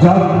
Can